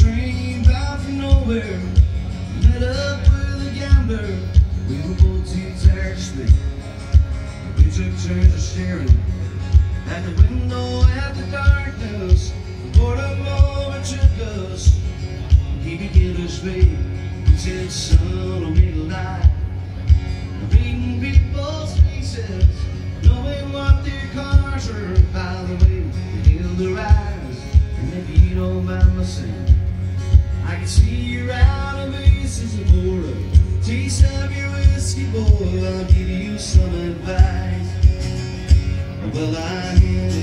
train bound for nowhere. Met up with a gambler. We were both too tired to sleep We took turns of staring. At the window at the darkness The boredom overtook us. He began to speak He said, son, don't be alive Reading people's faces Knowing what their cars are By the way, they heal their eyes And if you don't mind my sin." See you're out of aces taste of your whiskey, boy. I'll give you some advice. Well, I my